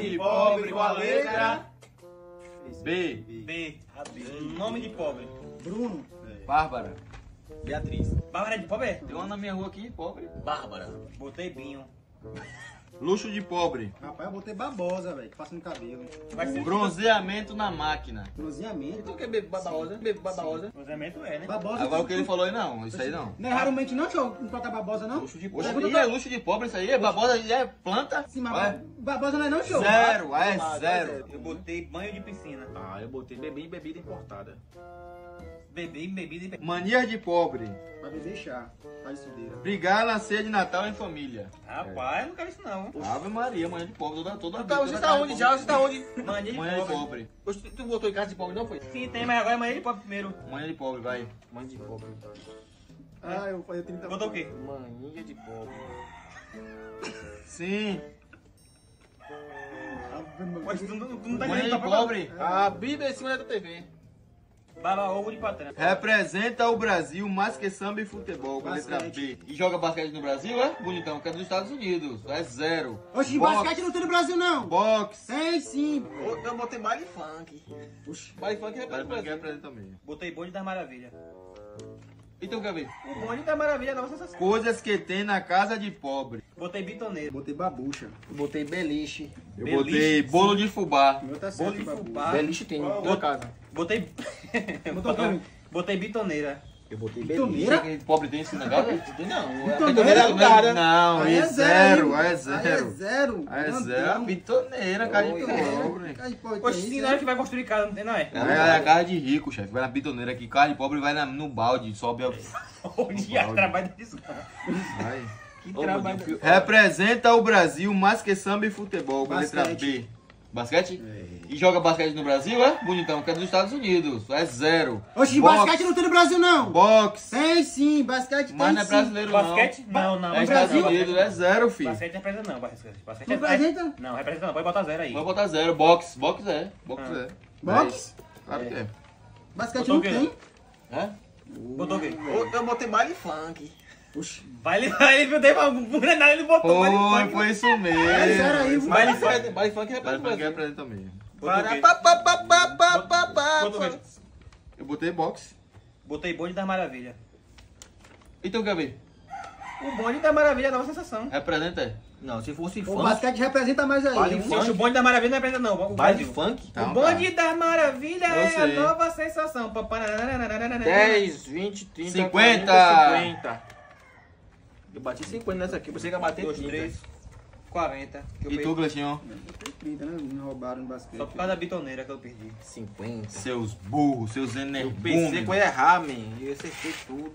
de pobre com a letra B. B. Nome de pobre. Bruno. Bárbara. Beatriz. Bárbara de pobre? Tem uma na minha rua aqui, pobre. Bárbara. Botei Binho. Luxo de pobre. Rapaz, eu botei babosa, velho, que passa no cabelo. Vai ser Bronzeamento na máquina. Bronzeamento. Então quer beber baba rosa? Bebe baba rosa. cruzamento é, né? Babosa. Agora o que ele falou aí não, isso aí não. Não é raramente não, show? Não coloca babosa, não? Luxo de Oxe, pobre. e é luxo de pobre isso aí? É babosa, e é planta? Sim, mas Vai. babosa não é não, show? Zero, é Tomada, zero. Eu botei banho de piscina. Ah, eu botei bebê e bebida importada. Bebê e bebida. Mania de pobre. Pra beber chá. Faz sudeira. Brigar na ceia de Natal em família. Rapaz, eu não quero isso não. Ave Maria, mania de pobre, toda, toda Tá, você tá de onde já? Você tá onde? Mania de Mania de pobre. pobre. Oxe, Tu, tu botou em casa de pobre não foi? Sim, tem, mas agora é mania de pobre primeiro. Mania de pobre, vai. Mãe de pobre. Ah, eu falei 30 Botou o quê? Mania de pobre. Sim. Mas tu, não- tu não tá entendendo de pobre. A Bíblia em cima da TV. Baba ovo de patrão. Representa o Brasil mais que samba e futebol, com letra. B. E joga basquete no Brasil, é? Bonitão, que é dos Estados Unidos. É zero. Boxe. basquete não tem no Brasil, não. Boxe. Tem sim. Eu eu botei baile funk. Oxe. Baile funk representa o Brasil. apresenta também. Botei bonde das maravilhas. Então quer ver? O bonde das maravilhas é nova sensação. Coisas que tem na casa de pobre. Botei bitoneiro. Botei babucha. Botei beliche. Eu Beliche, botei bolo de fubá. O meu tá Bolo de fubá. Beliche tem na casa. Botei. Botei bitoneira. Eu botei Bitoneira? Será que pobre tem na casa? Não, Bitoneira é cara. Não, Aí é zero, aí é Aí é zero. zero. Aí é zero. A bitoneira, cara de pobre. Poxa, é? não é que vai construir casa, não tem, não é? É a casa de rico, chefe. Vai na bitoneira aqui. Cara de pobre vai na- no balde, sobe a... O dia trabalho disso. Vai. Que Ô, trabalho. Representa o Brasil mais que samba e futebol, com a letra. B. Basquete? E joga basquete no Brasil, é? Bonitão, que é dos Estados Unidos. É zero. Boxe. basquete não tem no Brasil, não. Boxe. Tem sim, basquete tem Mas não é sim. brasileiro, Basquete? Não, não. não. É não Estados Brasil? Unidos, é zero, filho. Basquete representa não, basquete. basquete Não representa? Não, representa não, pode botar zero aí. Vai botar zero. Boxe. Boxe é. Boxe Ah. é. Boxe? Claro que é. Basquete Botou não tem. É? Botou o quê? Eu, eu botei baile funk. Oxe. Baile, ele viu, deu uma granada, ele botou baile Foi, funk. foi isso É zero aí, mesmo. vai. Baile funk, baile funk o pra mesmo. Botou o quê? Para, pa, pa, pa, pa, pa, pa, Botou o quê? Eu botei boxe. Botei bonde das maravilhas. Então quer ver? O bonde das maravilhas é nova sensação. Representa é. Não, se fosse O funk, basquete representa mais aí. Baile funk. O bonde das maravilhas não representa não, o baile funk, Então, o bonde das maravilhas Eu é a nova sensação. 10, 20, 30, 50. 40, 50. Eu bati 50 nessa aqui, você que ia bater 2, 30. 3, 40. Que eu E perdi. tu, Glechinho? Tem 30, né? Me roubaram no basquete. Só por causa da bitoneira que eu perdi. 50. Seus burros, seus Eu pensei energúmenos. que eu ia errar, man. Eu acertei tudo.